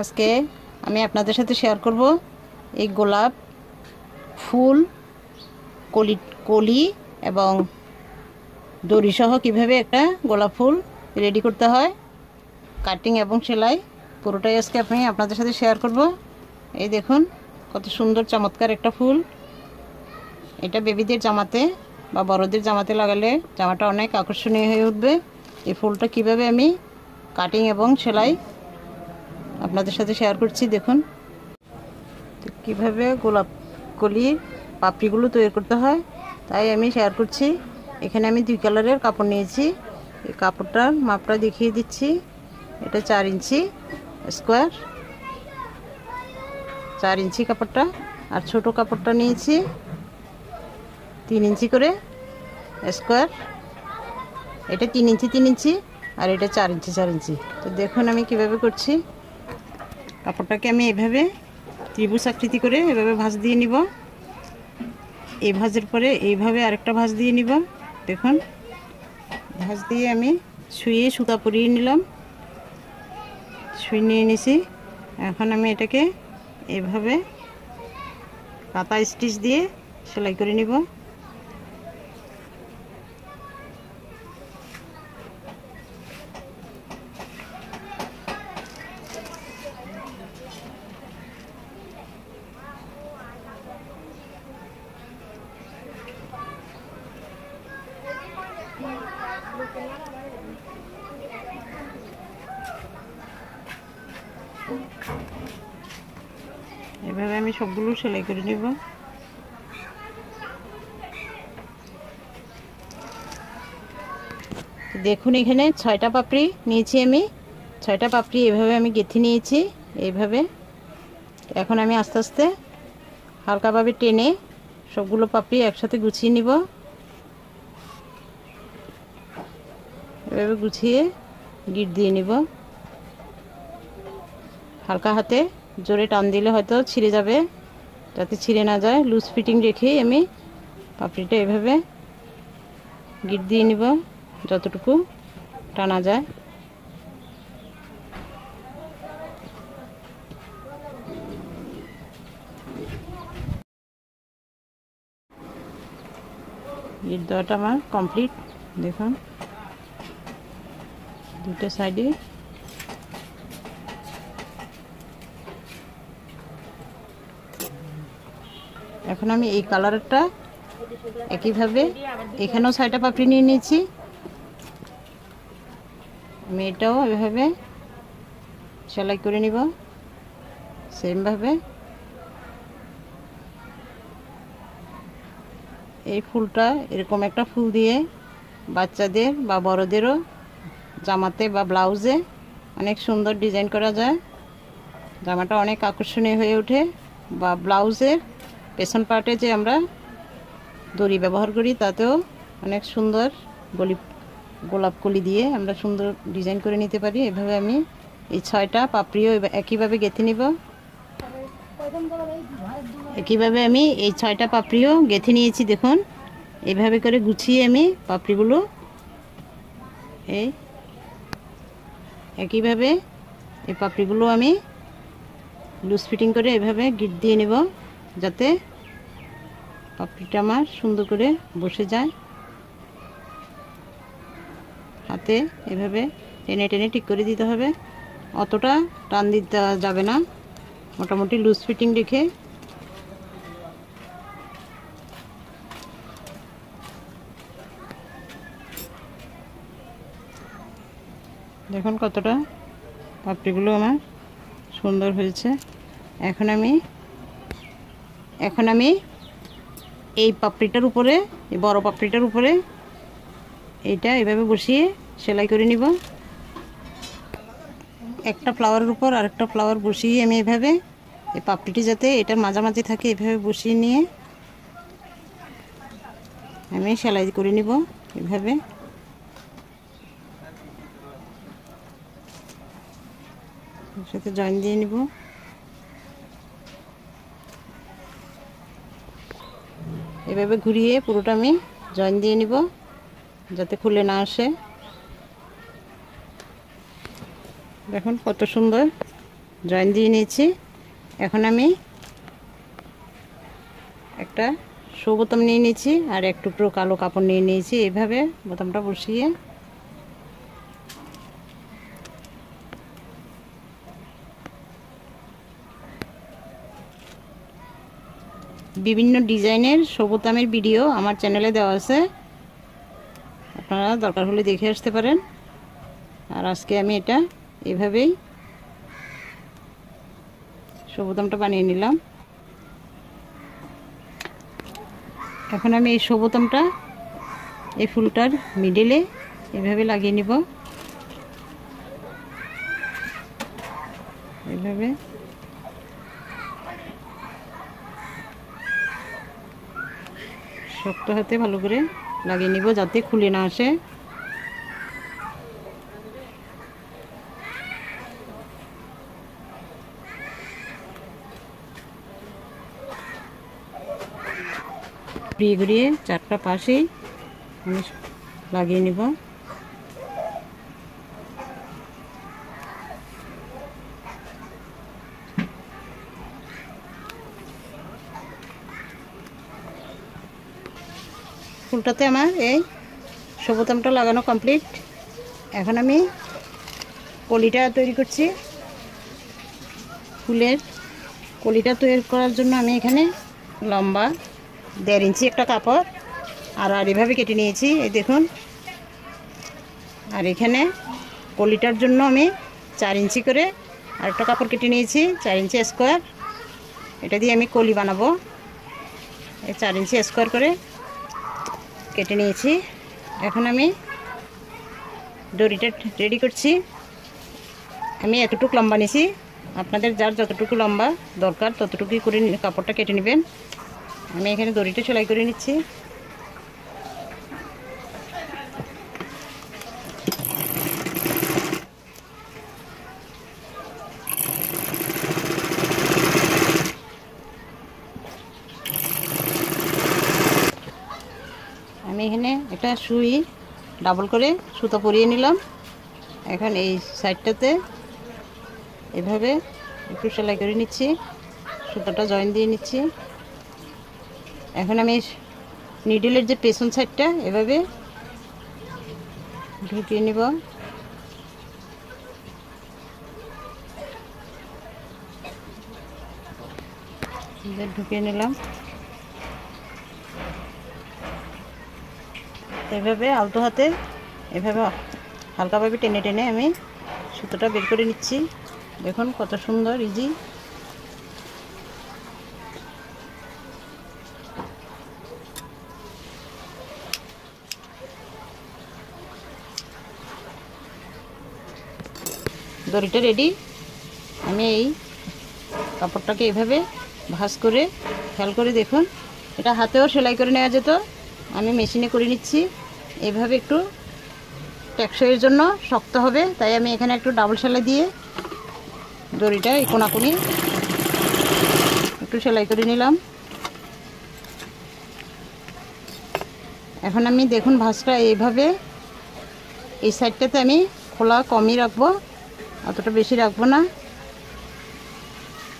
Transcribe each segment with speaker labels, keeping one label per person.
Speaker 1: আজকে আমি আপনাদের সাথে শেয়ার করব এই গোলাপ, ফুল, কলি কলি এবং দড়িসহ কীভাবে একটা গোলাপ ফুল রেডি করতে হয় কাটিং এবং সেলাই পুরোটাই আজকে আমি আপনাদের সাথে শেয়ার করব। এই দেখুন, কত সুন্দর চমৎকার একটা ফুল। এটা বেবিদের জামাতে বা বড়দের জামাতে লাগালে জামাটা অনেক আকর্ষণীয় হয়ে উঠবে। এই ফুলটা কীভাবে আমি কাটিং এবং সেলাই আপনাদের সাথে শেয়ার করছি, দেখুন। কীভাবে গোলাপ কলির পাপড়িগুলো তৈরি করতে হয়, তাই আমি শেয়ার করছি। এখানে আমি দুই কালারের কাপড় নিয়েছি। এই কাপড়টার মাপটা দেখিয়ে দিচ্ছি। এটা চার ইঞ্চি স্কোয়ার চার ইঞ্চি কাপড়টা। আর ছোট কাপড়টা নিয়েছি, তিন ইঞ্চি করে স্কোয়ার এটা তিন ইঞ্চি তিন ইঞ্চি, আর এটা চার ইঞ্চি চার ইঞ্চি। তো দেখুন আমি কীভাবে করছি। কাপড়টাকে আমি এভাবে ত্রিভুজ আকৃতি করে এভাবে ভাঁজ দিয়ে নিব। এই ভাঁজের পরে এইভাবে আরেকটা ভাঁজ দিয়ে নিব। দেখুন, ভাঁজ দিয়ে আমি শুয়ে সুতা পরিয়ে নিলাম। শুয়ে নিয়ে নিছি। এখন আমি এটাকে এভাবে কাতা স্টিচ দিয়ে সেলাই করে নিব। এভাবে আমি সবগুলো সেলাই করে নিব। দেখুন এখানে ছয়টা পাপড়ি নিয়েছি আমি। ছয়টা পাপড়ি এভাবে আমি গেঁথে নিয়েছি, এইভাবে। এখন আমি আস্তে আস্তে হালকাভাবে টেনে সবগুলো পাপড়ি একসাথে গুছিয়ে নিব। এভাবে গুছিয়ে গিট দিয়ে নিব। হালকা হাতে জোরে টান দিলে হয়তো ছিঁড়ে যাবে। যাতে ছিঁড়ে না যায় লুজ ফিটিং রেখেই আমি পাপড়িটা এভাবে গিট দিয়ে নিব, যতটুকু টানা যায়। গিট দেওয়াটা আমার কমপ্লিট দেখুন। দুটো সাইডে। এখন আমি এই কালারটা একইভাবে এখানেও ছয়টা পাপড়ি নিয়ে নিয়েছি। আমি এটাও এভাবে সেলাই করে নিব, সেমভাবে। এই ফুলটা এরকম একটা ফুল দিয়ে বাচ্চাদের বা বড়দেরও জামাতে বা ব্লাউজে অনেক সুন্দর ডিজাইন করা যায়। জামাটা অনেক আকর্ষণীয় হয়ে ওঠে বা ব্লাউজের পেছন পার্টে যে আমরা দড়ি ব্যবহার করি, তাতেও অনেক সুন্দর গলি গোলাপ কলি দিয়ে আমরা সুন্দর ডিজাইন করে নিতে পারি। এভাবে আমি এই ছয়টা পাপড়িও একইভাবে গেঁথে নিব। একইভাবে আমি এই ছয়টা পাপড়িও গেঁথে নিয়েছি, দেখুন। এইভাবে করে গুছিয়ে আমি পাপড়িগুলো এই একইভাবে এই পাপড়িগুলো আমি লুজ ফিটিং করে এভাবে গিট দিয়ে নেব যাতে পাপড়িটা আমার সুন্দর করে বসে যায়। হাতে এভাবে টেনে টেনে ঠিক করে দিতে হবে। অতটা টান দিতে যাবে না। মোটামুটি লুজ ফিটিং রেখে দেখুন কতটা পাপড়িগুলো আমার সুন্দর হয়েছে। এখন আমি এখন আমি এই পাপড়িটার উপরে, এই বড় পাপড়িটার উপরে এইটা এভাবে বসিয়ে সেলাই করে নিব। একটা ফ্লাওয়ারের উপর আরেকটা ফ্লাওয়ার বসিয়ে আমি এভাবে এই পাপড়িটি যাতে এটার মাঝামাঝি থাকে এভাবে বসিয়ে নিয়ে আমি সেলাই করে নিব এভাবে। সাথে জয়েন দিয়ে নিব। এভাবে ঘুরিয়ে পুরোটা আমি জয়েন দিয়ে নিব, যাতে খুলে না আসে। দেখুন কত সুন্দর জয়েন দিয়ে নিয়েছি। এখন আমি একটা শো বোতাম নিয়ে নিয়েছি আর এক টুকরো কালো কাপড় নিয়ে নিয়েছি। এইভাবে বোতামটা বসিয়ে বিভিন্ন ডিজাইনের শো বোতামের ভিডিও আমার চ্যানেলে দেওয়া আছে। আপনারা দরকার হলে দেখে আসতে পারেন। আর আজকে আমি এটা এভাবেই শো বোতামটা বানিয়ে নিলাম। এখন আমি এই শো বোতামটা এই ফুলটার মিডিলে এভাবে লাগিয়ে নিব। এভাবে শক্ত হাতে ভালো করে লাগিয়ে নিব যাতে খুলে না আসে। ঘুরিয়ে ঘুরিয়ে চারটা পাশেই আমি লাগিয়ে নিব। ফুলটাতে আমার এই সবুতামটা লাগানো কমপ্লিট এখন আমি কলিটা তৈরি করছি। ফুলের কলিটা তৈরি করার জন্য আমি এখানে লম্বা দেড় ইঞ্চি একটা কাপড় আর আর এভাবে কেটে নিয়েছি, এই দেখুন। আর এখানে কলিটার জন্য আমি চার ইঞ্চি করে আর একটা কাপড় কেটে নিয়েছি, চার ইঞ্চি স্কোয়ার এটা দিয়ে আমি কলি বানাবো। এই চার ইঞ্চি স্কোয়ার করে কেটে নিয়েছি। এখন আমি দড়িটা রেডি করছি। আমি এতটুকু লম্বা নিয়েছি। আপনাদের যার যতটুকু লম্বা দরকার ততটুকুই করে কাপড়টা কেটে নেবেন। আমি এখানে দড়িটা সেলাই করে নিচ্ছি আমি এখানে একটা সুই ডাবল করে সুতো পরিয়ে নিলাম। এখন এই সাইডটাতে এভাবে একটু সেলাই করে নিচ্ছি, সুতোটা জয়েন দিয়ে নিচ্ছি। এখন আমি নিডলের যে পেছন সাইডটা এভাবে ঢুকিয়ে নিব। ঢুকিয়ে নিলাম। এভাবে, আলতো হাতে এভাবে হালকাভাবে টেনে টেনে আমি সুতোটা বের করে নিচ্ছি। দেখুন কত সুন্দর ইজি দড়িটা রেডি আমি এই কাপড়টাকে এভাবে ভাঁজ করে, খেয়াল করে দেখুন। এটা হাতেও সেলাই করে নেওয়া যেত। আমি মেশিনে করে নিচ্ছি। এভাবে একটু টেকসইয়ের জন্য শক্ত হবে। তাই আমি এখানে একটু ডাবল সেলাই দিয়ে দড়িটা এই কোনাকুনি একটু সেলাই করে নিলাম। এখন আমি দেখুন ভাঁজটা এইভাবে এই সাইডটাতে আমি খোলা কমই রাখব, অতটা বেশি রাখব না।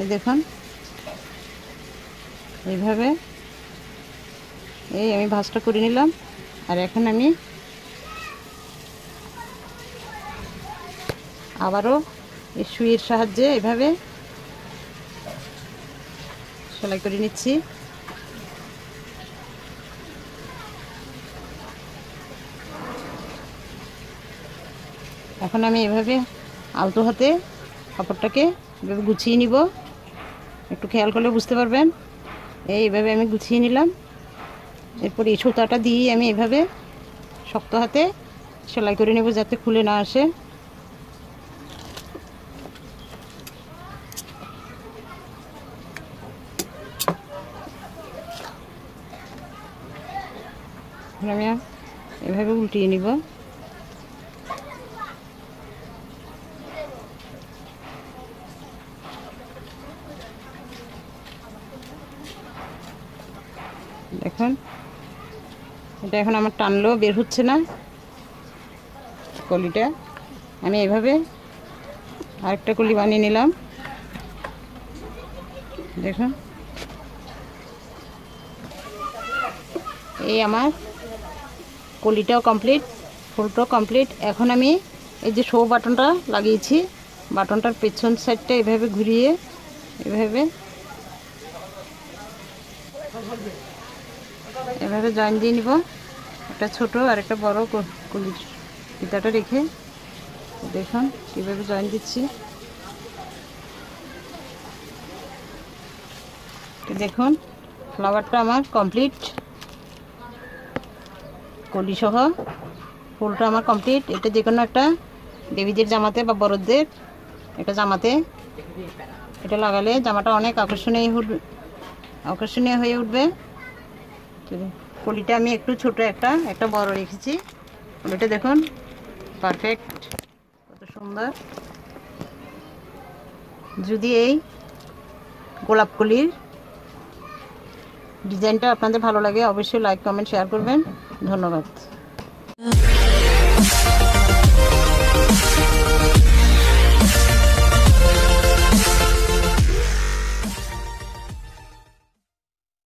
Speaker 1: এই দেখুন, এইভাবে এই আমি ভাঁজটা করে নিলাম। আর এখন আমি আবারও এই সুইয়ের সাহায্যে এভাবে সেলাই করে নিচ্ছি। এখন আমি এভাবে আলতো হাতে কাপড়টাকে এভাবে গুছিয়ে নিব। একটু খেয়াল করলে বুঝতে পারবেন। এইভাবে আমি গুছিয়ে নিলাম। এরপর এই সুতাটা দিয়ে আমি এভাবে শক্ত হাতে সেলাই করে নেব যাতে খুলে না আসে। আমি এভাবে উল্টিয়ে নিব দেখুন এটা এখন আমার টানলেও বের হচ্ছে না কলিটা। আমি এভাবে আরেকটা কলি বানিয়ে নিলাম। দেখুন এই আমার কলিটাও কমপ্লিট ফুলটাও কমপ্লিট এখন আমি এই যে শো বাটনটা লাগিয়েছি বাটনটার পেছন সাইডটা এভাবে ঘুরিয়ে, এভাবে এভাবে জয়েন দিয়ে নিব। একটা ছোট আর একটা বড় কলির। ফিতাটা রেখে দেখুন কীভাবে জয়েন দিচ্ছি। দেখুন ফ্লাওয়ারটা আমার কমপ্লিট কলি সহ ফুলটা আমার কমপ্লিট এটা যে কোনো একটা বেবিদের জামাতে বা বড়দের এটা জামাতে। এটা লাগালে জামাটা অনেক আকর্ষণীয় আকর্ষণীয় হয়ে উঠবে। কলিটা আমি একটু ছোট একটা একটা বড় রেখেছি। কলিটা দেখুন পারফেক্ট কত সুন্দর। যদি এই গোলাপ কলির ডিজাইনটা আপনাদের ভালো লাগে, অবশ্যই লাইক কমেন্ট শেয়ার করবেন। ধন্যবাদ।